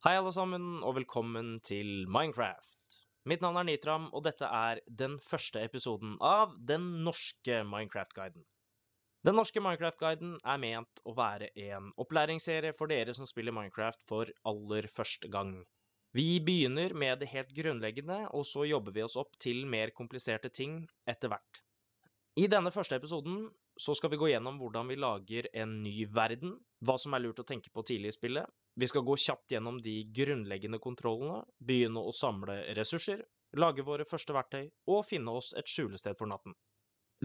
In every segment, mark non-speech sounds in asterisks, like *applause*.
Hei, alle sammen, og velkommen til Minecraft. Mitt navn er Nitram, og dette er den første episoden av Den norske Minecraft-guiden. Den norske Minecraft-guiden er ment å være en opplæringsserie for dere som spiller Minecraft for aller første gang. Vi begynner med det helt grunnleggende, og så jobber vi oss opp til mer kompliserte ting etter hvert. I denne første episoden så skal vi gå gjennom hvordan vi lager en ny verden, hva som er lurt å tenke på tidlig i spillet, vi skal gå kjapt gjennom de grunnleggende kontrollene, begynne å samle ressurser, lage våre første verktøy og finne oss et skjulested for natten.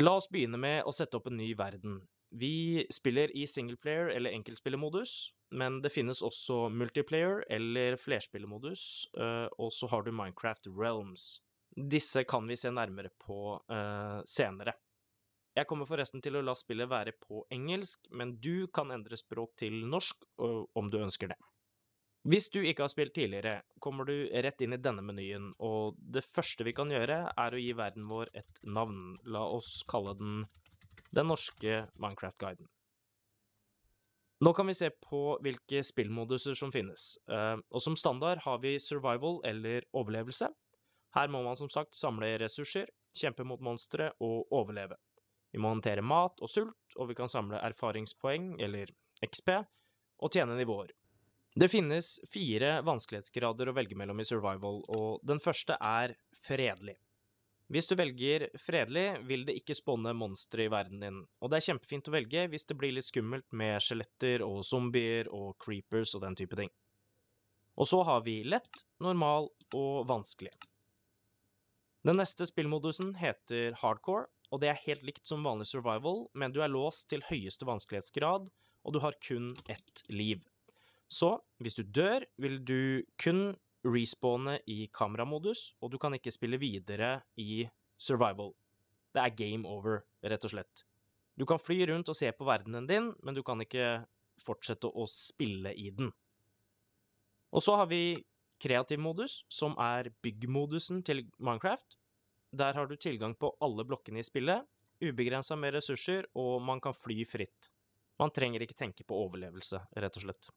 La oss begynne med å sette opp en ny verden. Vi spiller i singleplayer eller enkeltspillermodus, men det finnes også multiplayer eller flerspillermodus, eh, og så har du Minecraft Realms. Disse kan vi se nærmere på uh, senere. Jeg kommer forresten til å la spillet være på engelsk, men du kan endre språk til norsk om du ønsker det. Hvis du ikke har spilt tidligere, kommer du rett inn i denne menyen, og det første vi kan gjøre, er å gi verden vår et navn. La oss kalle den Den norske Minecraft-guiden. Nå kan vi se på hvilke spillmoduser som finnes, eh, og som standard har vi survival eller overlevelse. Her må man som sagt samle ressurser, kjempe mot monstre og overleve. Vi må håndtere mat og sult, og vi kan samle erfaringspoeng, eller XP, og tjene nivåer. Det finnes fire vanskelighetsgrader å velge mellom i survival, og den første er fredelig. Hvis du velger fredelig, vil det ikke spåne monstre i verden din, og det er kjempefint å velge hvis det blir litt skummelt med skjeletter og zombier og creepers og den type ting. Og så har vi lett, normal og vanskelig. Den neste spillmodusen heter hardcore, og det er helt likt som vanlig survival, men du er låst til høyeste vanskelighetsgrad, og du har kun ett liv. Så hvis du dør, vil du kun respawne i kameramodus, og du kan ikke spille videre i survival. Det er game over, rett og slett. Du kan fly rundt og se på verdenen din, men du kan ikke fortsette å spille i den. Og så har vi kreativ modus, som er byggmodusen til Minecraft. Der har du tilgang på alle blokkene i spillet, ubegrensa med ressurser, og man kan fly fritt. Man trenger ikke tenke på overlevelse, rett og slett.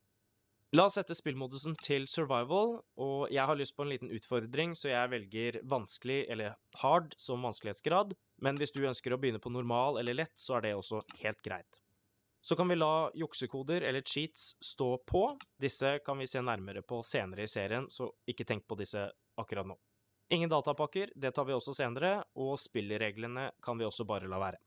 La oss sette spillmodusen til survival, og jeg har lyst på en liten utfordring, så jeg velger vanskelig eller hard som vanskelighetsgrad, men hvis du ønsker å begynne på normal eller lett, så er det også helt greit. Så kan vi la juksekoder eller cheats stå på. Disse kan vi se nærmere på senere i serien, så ikke tenk på disse akkurat nå. Ingen datapakker, det tar vi også senere, og spillreglene kan vi også bare la være.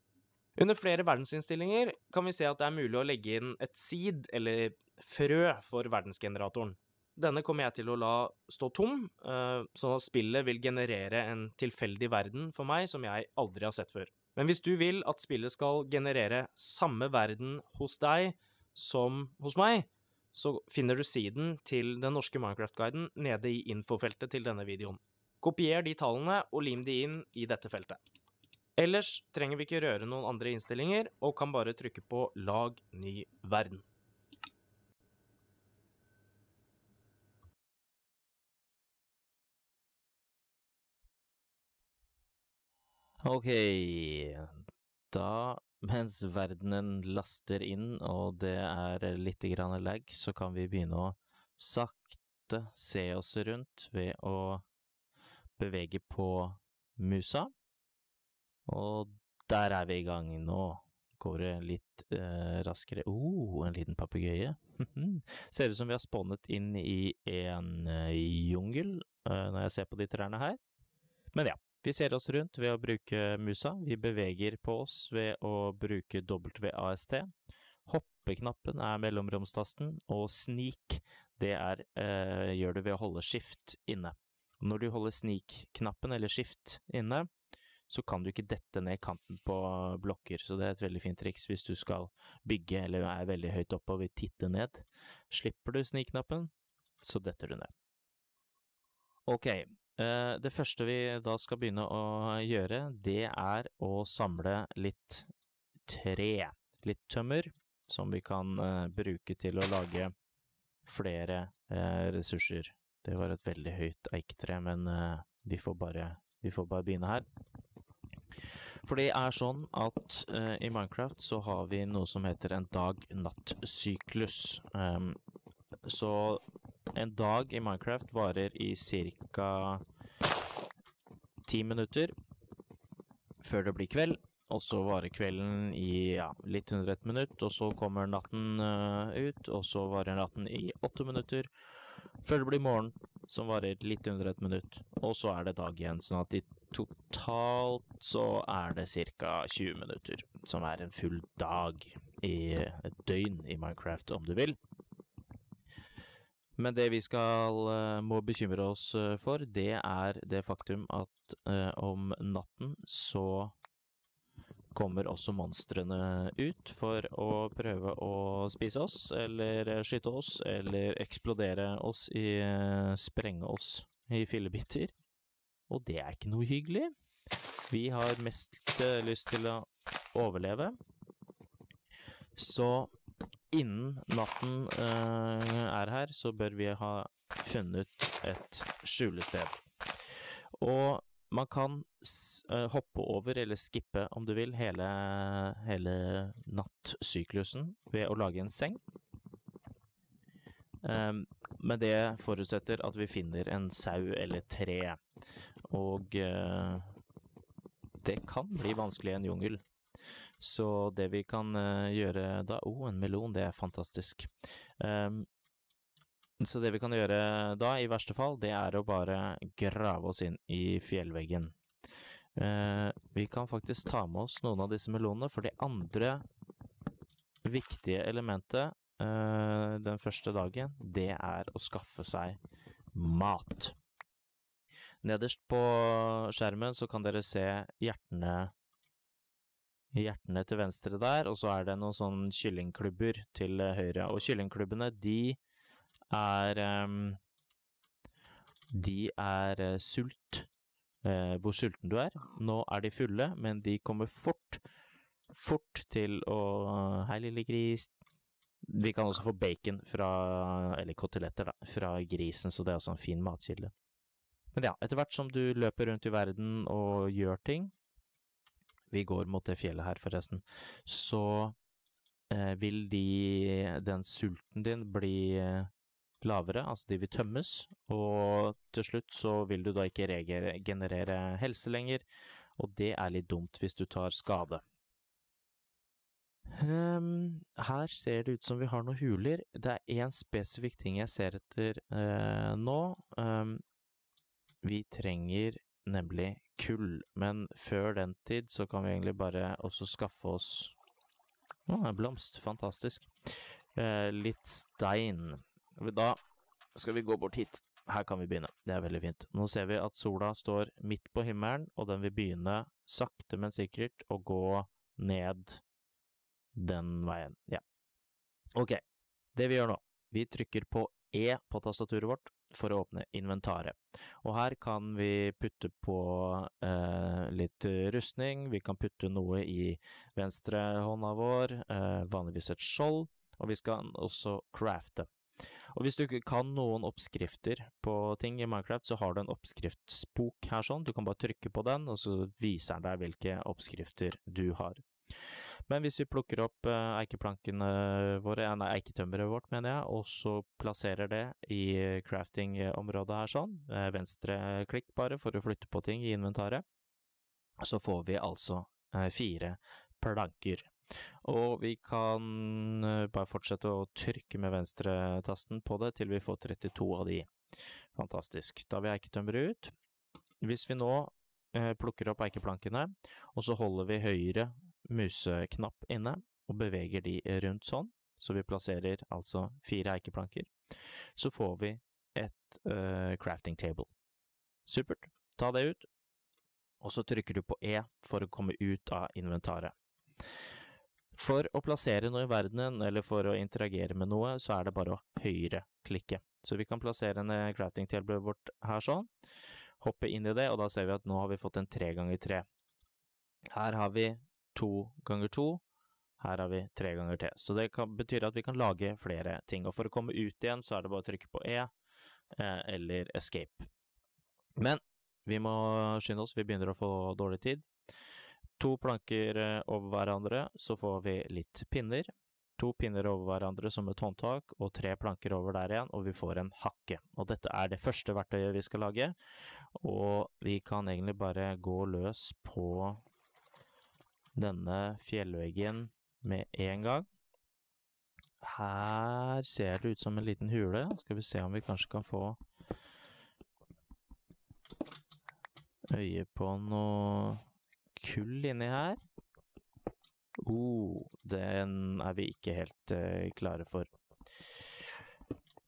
Under flere verdensinnstillinger kan vi se at det er mulig å legge inn et seed, eller frø, for verdensgeneratoren. Denne kommer jeg til å la stå tom, eh, sånn at spillet vil generere en tilfeldig verden for meg som jeg aldri har sett før. Men hvis du vil at spillet skal generere samme verden hos deg som hos meg, så finner du siden til den norske Minecraft-guiden nede i infofeltet til denne videoen. Kopier de tallene og lim de inn i dette feltet. Ellers trenger vi ikke røre noen andre innstillinger, og kan bare trykke på Lag ny verden. Ok, da mens verdenen laster inn og det er litt grann lag, så kan vi begynne å sakte se oss rundt ved å bevege på musa. Og der er vi i gang. Nå går det litt eh, raskere. Oh, en liten papegøye. *laughs* ser ut som vi har spånet inn i en eh, jungel eh, når jeg ser på de trærne her. Men ja, vi ser oss rundt ved å bruke musa. Vi beveger på oss ved å bruke WAST. Hoppeknappen er mellomromstasten, og snik det er, uh, gjør du ved å holde skift inne. Når du holder snik-knappen, eller skift, inne, så kan du ikke dette ned kanten på blokker, så det er et veldig fint triks hvis du skal bygge eller er veldig høyt oppe og vil titte ned. Slipper du snikknappen, så detter du ned. Ok, eh, det første vi da skal begynne å gjøre, det er å samle litt tre, litt tømmer, som vi kan eh, bruke til å lage flere eh, ressurser. Det var et veldig høyt eiketre, men uh, vi, får bare, vi, får bare, begynne her. For det er sånn at uh, i Minecraft så har vi noe som heter en dag-natt-syklus. Um, så en dag i Minecraft varer i ca. ti minutter før det blir kveld. Og så varer kvelden i ja, litt under et minutt, og så kommer natten uh, ut. Og så varer natten i åtte minutter før det blir morgen, som varer litt under et minutt. Og så er det dag igjen, sånn at i totalt så er det ca. 20 minutter, som er en full dag i et døgn i Minecraft, om du vil. Men det vi skal uh, må bekymre oss uh, for, det er det faktum at uh, om natten så kommer også monstrene ut for å prøve å spise oss, eller skyte oss, eller eksplodere oss i Sprenge oss i fillebiter. Og det er ikke noe hyggelig. Vi har mest lyst til å overleve. Så innen natten uh, er her, så bør vi ha funnet et skjulested. Og man kan hoppe over, eller skippe om du vil, hele, hele nattsyklusen ved å lage en seng. Um, men det forutsetter at vi finner en sau eller tre, og uh, det kan bli vanskelig i en jungel. Så det vi kan uh, gjøre da Å, oh, en melon, det er fantastisk. Um, så det vi kan gjøre da, i verste fall, det er å bare grave oss inn i fjellveggen. Uh, vi kan faktisk ta med oss noen av disse melonene, for det andre viktige elementet eh, den første dagen, det er å skaffe seg mat. Nederst på skjermen så kan dere se hjertene hjertene til venstre der, og så er det noen sånn kyllingklubber til høyre. Og kyllingklubbene, de er um, De er uh, sult. Uh, hvor sulten du er. Nå er de fulle, men de kommer fort, fort til å Hei, lille gris. Vi kan også få bacon fra Eller koteletter, da. Fra grisen, så det er også en fin matkilde. Men ja, etter hvert som du løper rundt i verden og gjør ting, vi går mot det fjellet her, forresten, så eh, vil de, den sulten din bli eh, lavere, altså de vil tømmes, og til slutt så vil du da ikke regenerere helse lenger, og det er litt dumt hvis du tar skade. Um, her ser det ut som vi har noen huler. Det er én spesifikk ting jeg ser etter uh, nå. Um, vi trenger nemlig kull, men før den tid så kan vi egentlig bare også skaffe oss Å, en blomst. Fantastisk. Uh, litt stein. Da skal vi gå bort hit. Her kan vi begynne. Det er veldig fint. Nå ser vi at sola står midt på himmelen, og den vil begynne sakte, men sikkert å gå ned den veien. Ja. Ok. Det vi gjør nå, vi trykker på E på tastaturet vårt for å åpne inventaret. Og her kan vi putte på eh, litt rustning, vi kan putte noe i venstrehånda vår, eh, vanligvis et skjold, og vi skal også crafte. Og hvis du ikke kan noen oppskrifter på ting i Minecraft, så har du en oppskriftsbok her sånn, du kan bare trykke på den, og så viser den deg hvilke oppskrifter du har. Men hvis vi plukker opp uh, eikeplankene våre, nei, eiketømmeret vårt, mener jeg, og så plasserer det i crafting-området her sånn, venstreklikk venstre klikk bare for å flytte på ting i inventaret, så får vi altså fire planker. Og vi kan bare fortsette å trykke med venstretasten på det til vi får 32 av de. Fantastisk. Da vil vi eiketømmeret ut. Hvis vi nå plukker opp eikeplankene, og så holder vi høyre museknapp inne og beveger de rundt sånn, så vi plasserer altså fire eikeplanker, så får vi et eh, crafting table. Supert. Ta det ut, og så trykker du på E for å komme ut av inventaret. For å plassere noe i verdenen, eller for å interagere med noe, så er det bare å høyreklikke. Så vi kan plassere en eh, crafting table vårt her sånn, hoppe inn i det, og da ser vi at nå har vi fått en tre ganger tre. Her har vi to ganger to. Her har vi tre ganger T. Så det kan, betyr at vi kan lage flere ting. Og for å komme ut igjen, så er det bare å trykke på E eh, eller escape. Men vi må skynde oss, vi begynner å få dårlig tid. To planker eh, over hverandre, så får vi litt pinner. To pinner over hverandre som et håndtak, og tre planker over der igjen, og vi får en hakke. Og dette er det første verktøyet vi skal lage, og vi kan egentlig bare gå løs på denne fjellveggen med en gang. Her ser det ut som en liten hule. Skal vi se om vi kanskje kan få øye på noe kull inni her. Oh, den er vi ikke helt uh, klare for.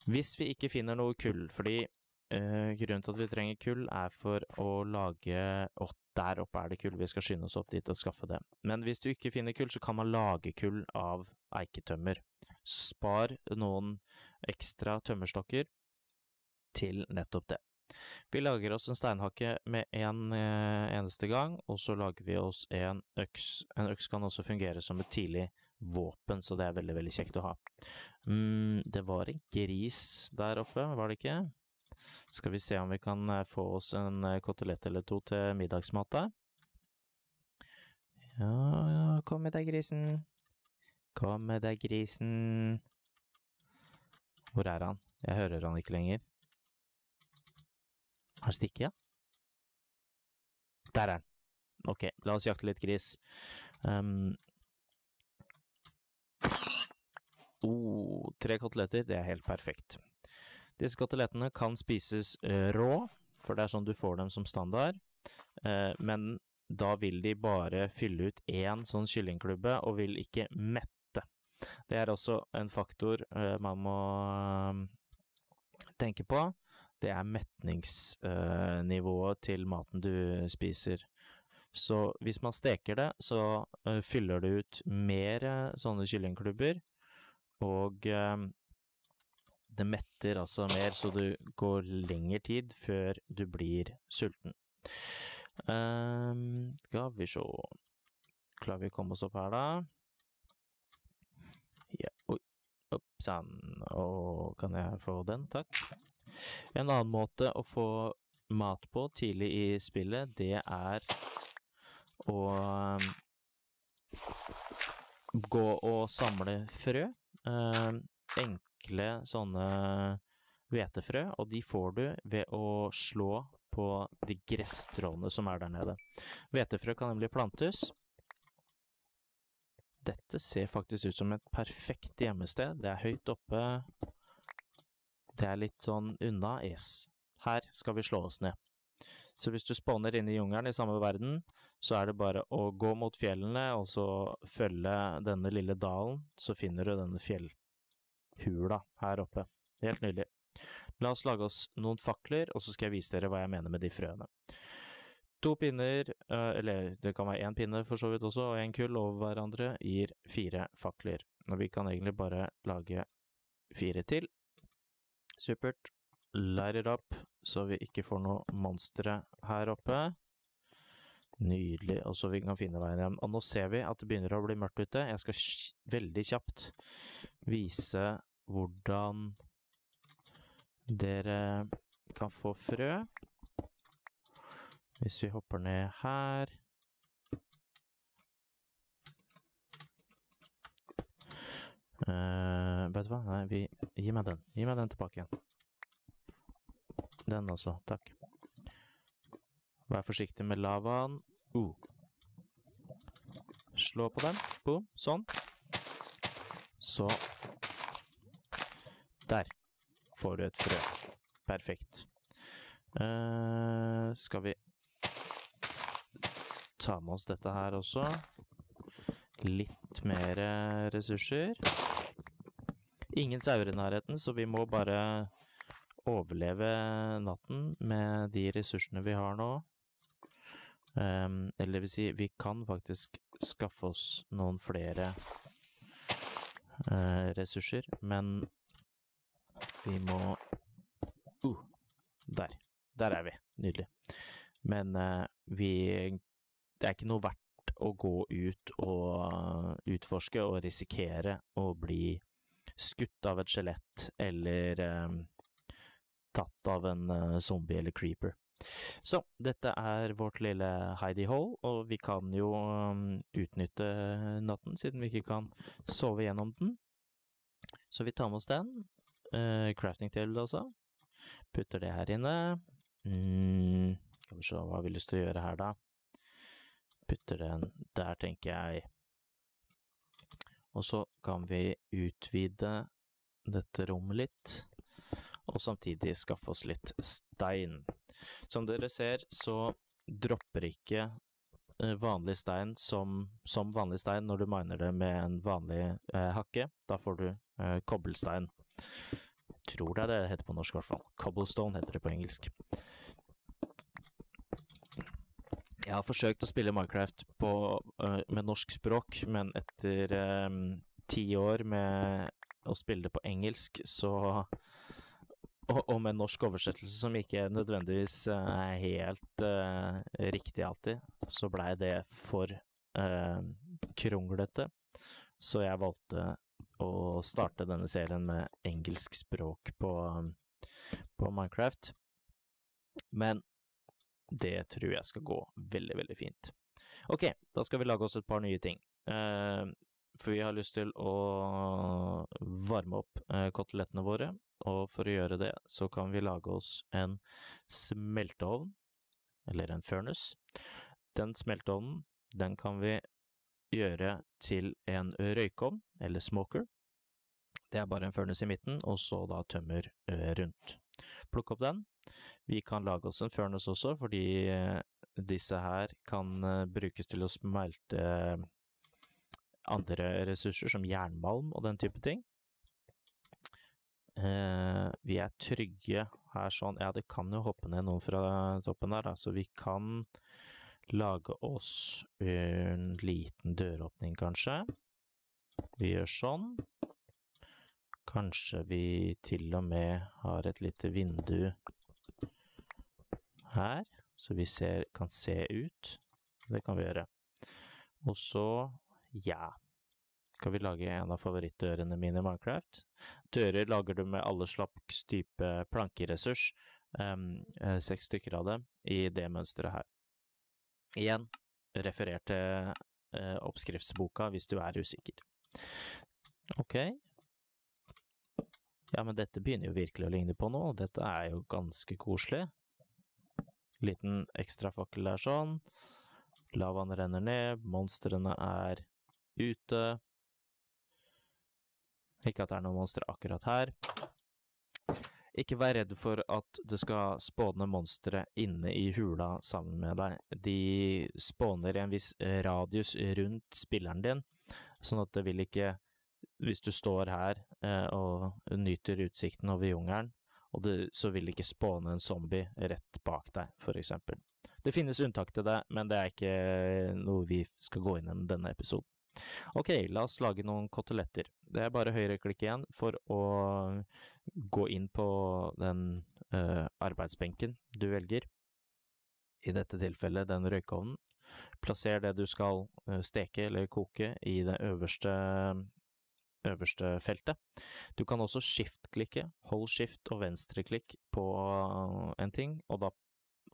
Hvis vi ikke finner noe kull, fordi uh, grunnen til at vi trenger kull, er for å lage Å, oh, der oppe er det kull, vi skal skynde oss opp dit og skaffe det. Men hvis du ikke finner kull, så kan man lage kull av eiketømmer. Spar noen ekstra tømmerstokker til nettopp det. Vi lager oss en steinhakke med en eh, eneste gang, og så lager vi oss en øks. En øks kan også fungere som et tidlig våpen, så det er veldig, veldig kjekt å ha. Mm, det var en gris der oppe, var det ikke? Skal vi se om vi kan eh, få oss en eh, kotelett eller to til middagsmat der. Ja, ja, kom med deg, grisen. Kom med deg, grisen. Hvor er han? Jeg hører han ikke lenger. Har han jeg. Der er den. Ok, la oss jakte litt gris. Um, oh, tre koteletter, det er helt perfekt. Disse kotelettene kan spises uh, rå, for det er sånn du får dem som standard. Uh, men da vil de bare fylle ut én sånn kyllingklubbe, og vil ikke mette. Det er også en faktor uh, man må tenke på det er metningsnivået til maten du spiser. Så hvis man steker det, så uh, fyller det ut mer uh, sånne kyllingklubber, og uh, det metter altså mer, så du går lengre tid før du blir sulten. skal vi se Klarer vi å komme oss opp her, da? Ja, oi, opp sann. Og kan jeg få den, takk? En annen måte å få mat på tidlig i spillet, det er å um, gå og samle frø. Uh, enkle sånne hvetefrø, og de får du ved å slå på de gresstråene som er der nede. Hvetefrø kan nemlig plantes. Dette ser faktisk ut som et perfekt gjemmested. Det er høyt oppe det er litt sånn unna es. Her skal vi slå oss ned. Så hvis du spawner inne i jungelen i samme verden, så er det bare å gå mot fjellene og så følge denne lille dalen, så finner du denne fjellhula her oppe. Helt nydelig. La oss lage oss noen fakler, og så skal jeg vise dere hva jeg mener med de frøene. To pinner, eh, eller det kan være én pinne for så vidt også, og én kull over hverandre, gir fire fakler. Og vi kan egentlig bare lage fire til, Supert. Lærer opp, så vi ikke får noe monstre her oppe. Nydelig, og så vi kan finne veien hjem. Og nå ser vi at det begynner å bli mørkt ute. Jeg skal veldig kjapt vise hvordan dere kan få frø. Hvis vi hopper ned her Uh, vet du hva? Nei, vi Gi meg den. Gi meg den tilbake igjen. Den også. Takk. Vær forsiktig med lavaen. Uh. Slå på den. Boom. Sånn. Så Der får du et frø. Perfekt. Uh, skal vi ta med oss dette her også? Litt mer ressurser. Ingen sauer i nærheten, så vi må bare overleve natten med de ressursene vi har nå. Um, eller det vil si, vi kan faktisk skaffe oss noen flere uh, ressurser, men vi må uh, Der. Der er vi. Nydelig. Men uh, vi Det er ikke noe verdt å gå ut og utforske og risikere å bli skutt av et skjelett eller eh, tatt av en eh, zombie eller creeper. Så dette er vårt lille Heidi Hole, og vi kan jo um, utnytte natten siden vi ikke kan sove gjennom den. så vi tar med oss den. Uh, crafting table, altså. Putter det her inne. Mm, skal vi se hva vi lyst til å gjøre her, da. Putter den der, tenker jeg. Og så kan vi utvide dette rommet litt, og samtidig skaffe oss litt stein. Som dere ser, så dropper ikke eh, vanlig stein som, som, vanlig stein når du miner det med en vanlig eh, hakke. Da får du eh, kobbelstein. Jeg tror det er det det heter på norsk, i hvert fall. Cobblestone heter det på engelsk. Jeg har forsøkt å spille Minecraft på, uh, med norsk språk, men etter um, ti år med å spille det på engelsk, så og, og, med norsk oversettelse som ikke nødvendigvis uh, er helt uh, riktig alltid, så blei det for kronglete. Så jeg valgte å starte denne serien med engelsk språk på, på Minecraft. Men det tror jeg skal gå veldig, veldig fint. Ok, da skal vi lage oss et par nye ting. Uh, for vi har lyst til å varme opp uh, kotelettene våre, og for å gjøre det så kan vi lage oss en smelteovn, eller en furnace. Den smelteovnen, den kan vi gjøre til en røykovn, eller smoker. Det er bare en furnace i midten, og så da tømmer uh, rundt. Plukk opp den, vi kan lage oss en furnace også, fordi eh, disse her kan eh, brukes til å smelte eh, andre ressurser, som jernmalm og den type ting. vi er trygge her sånn Ja, det kan jo hoppe ned noen fra toppen der, da, så vi kan lage oss en liten døråpning, kanskje. Vi gjør sånn. Kanskje vi til og med har et lite vindu her, så vi ser, kan se ut. Det kan vi gjøre. Og så, ja Skal vi lage en av favorittdørene mine i Minecraft? Dører lager du med alle slags type plankeressurs. Um, seks stykker av dem i det mønsteret her. Igjen, referer til uh, oppskriftsboka hvis du er usikker. Ok. Ja, men dette begynner jo virkelig å ligne på noe, dette er jo ganske koselig. Liten ekstrafakkel der sånn. Lavaen renner ned, monstrene er ute. Ikke at det er noen monstre akkurat her. Ikke vær redd for at det skal spåne monstre inne i hula sammen med deg. De spåner i en viss radius rundt spilleren din, sånn at det vil ikke Hvis du står her eh, og nyter utsikten over jungelen, og det, så vil det ikke spåne en zombie rett bak deg, eksempel. Det finnes unntak til det, men det er ikke noe vi skal gå inn i denne episoden. Ok, la oss lage noen koteletter. Det er bare høyreklikk igjen for å gå inn på den uh, arbeidsbenken du velger. I dette tilfellet den røykeovnen. Plasser det du skal uh, steke eller koke i det øverste øverste feltet. Du kan også skift-klikke, hold skift og venstreklikk på en ting, og da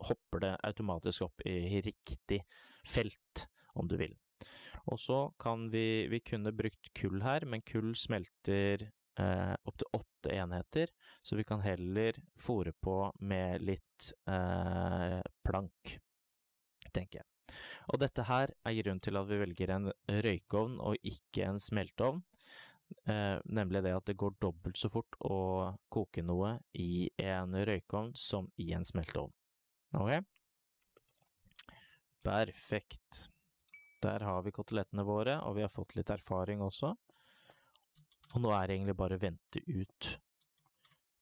hopper det automatisk opp i riktig felt, om du vil. Og så kan vi Vi kunne brukt kull her, men kull smelter eh, opptil åtte enheter, så vi kan heller fòre på med litt eh, plank, tenker jeg. Og dette her er grunnen til at vi velger en røykovn og ikke en smelteovn. Eh, nemlig det at det går dobbelt så fort å koke noe i en røykeovn som i en smelteovn. Ok? Perfekt. Der har vi kotelettene våre, og vi har fått litt erfaring også. Og nå er det egentlig bare å vente ut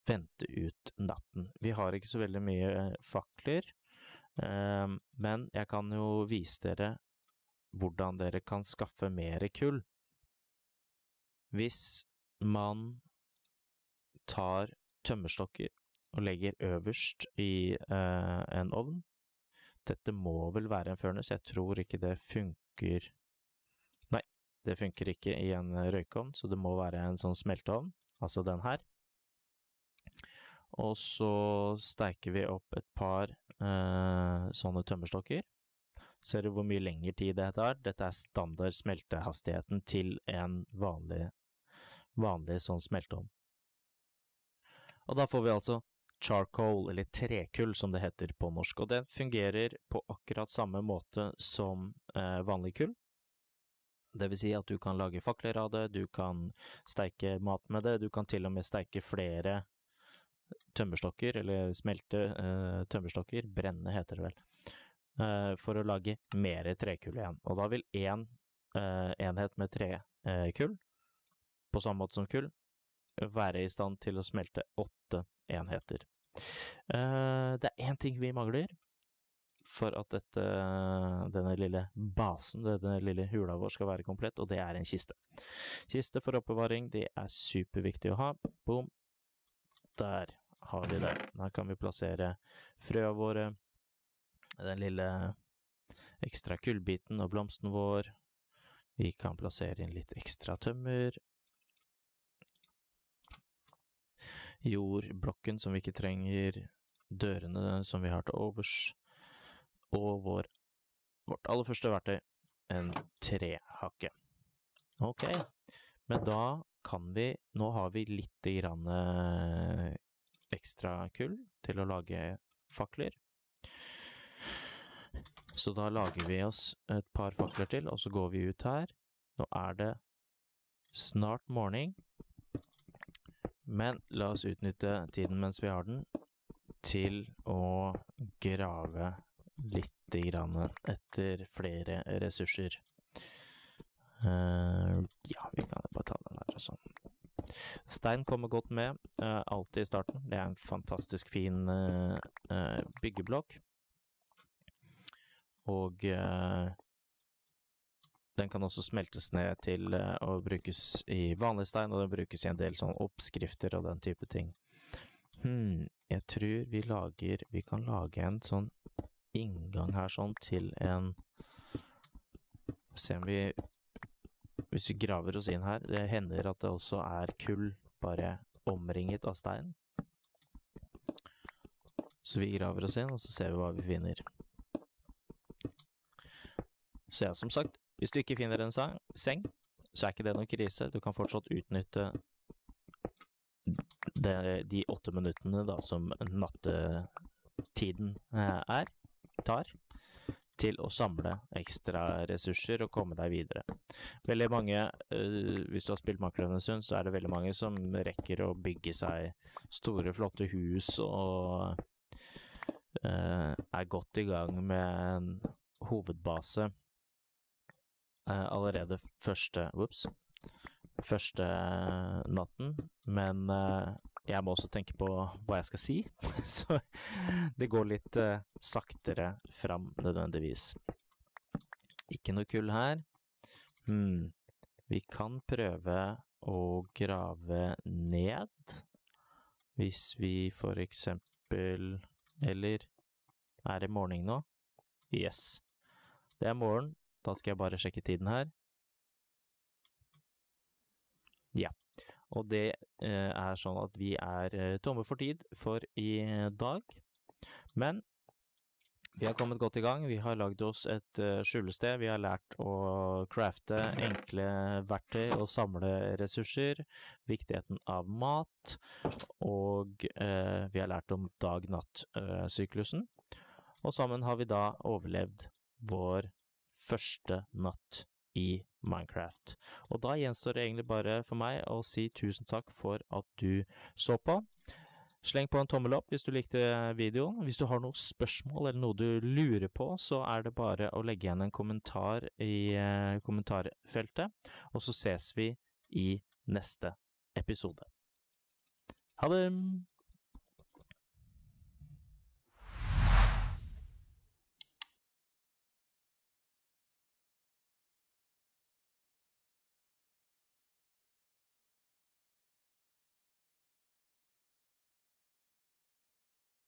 vente ut natten. Vi har ikke så veldig mye eh, fakler, eh, men jeg kan jo vise dere hvordan dere kan skaffe mer kull. Hvis man tar tømmerstokker og legger øverst i eh, en ovn Dette må vel være en furnace, jeg tror ikke det funker Nei, det funker ikke i en røykeovn, så det må være en sånn smelteovn, altså den her. Og så steiker vi opp et par eh, sånne tømmerstokker. Ser du hvor mye lengre tid det tar? Dette er standard smeltehastigheten til en vanlig vanlig sånn smelteovn. Og da får vi altså charcoal, eller trekull som det heter på norsk, og den fungerer på akkurat samme måte som eh, vanlig kull. Det vil si at du kan lage fakler av det, du kan steike mat med det, du kan til og med steike flere tømmerstokker, eller smelte eh, tømmerstokker, brenne heter det vel, for å lage mer trekull igjen. Og da vil én eh, enhet med trekull, på samme måte som kull, være i stand til å smelte åtte enheter. Eh, det er én ting vi mangler for at dette, denne lille basen, denne lille hula vår, skal være komplett, og det er en kiste. Kiste for oppbevaring, det er superviktig å ha. Boom. Der har vi det. Her kan vi plassere frøa våre, den lille ekstra kullbiten og blomsten vår. Vi kan plassere inn litt ekstra tømmer. Jordblokken som vi ikke trenger, dørene som vi har til overs, og vår, vårt aller første verktøy, en trehakke. Ok, men da kan vi Nå har vi lite grann eh, ekstra kull til å lage fakler. Så da lager vi oss et par fakler til, og så går vi ut her. Nå er det snart morgen, men la oss utnytte tiden mens vi har den, til å grave lite grann etter flere ressurser. Uh, ja, vi kan bare ta den her og sånn. Stein kommer godt med, uh, alltid i starten. Det er en fantastisk fin uh, byggeblokk. Og den kan også smeltes ned til å brukes i vanlig stein, og den brukes i en del sånn oppskrifter og den type ting. Hm, jeg tror vi lager Vi kan lage en sånn inngang her sånn til en Se om vi Hvis vi graver oss inn her Det hender at det også er kull bare omringet av stein. Så vi graver oss inn, og så ser vi hva vi finner. Så ja, som sagt, hvis du ikke finner en seng, så er ikke det noen krise. Du kan fortsatt utnytte det, de åtte minuttene da som nattetiden eh, er tar til å samle ekstra ressurser og komme deg videre. Veldig mange, øh, hvis du har spilt stund, så er det veldig mange som rekker å bygge seg store, flotte hus og øh, er godt i gang med en hovedbase allerede første Ops. Første natten, men jeg må også tenke på hva jeg skal si, *laughs* så det går litt uh, saktere fram nødvendigvis. Ikke noe kull her. Hmm. Vi kan prøve å grave ned, hvis vi for eksempel Eller er det morgen nå? Yes. Det er morgen. Da skal jeg bare sjekke tiden her. Ja. Og det eh, er sånn at vi er eh, tomme for tid for i dag. Men vi har kommet godt i gang. Vi har lagd oss et uh, skjulested. Vi har lært å crafte enkle verktøy og samle ressurser. Viktigheten av mat. Og eh, vi har lært om dag-natt-syklusen. og sammen har vi da overlevd vår første natt i Minecraft. Og da gjenstår det egentlig bare for meg å si tusen takk for at du så på. Sleng på en tommel opp hvis du likte videoen. Hvis du har noen spørsmål eller noe du lurer på, så er det bare å legge igjen en kommentar i eh, kommentarfeltet, og så ses vi i neste episode. Ha det!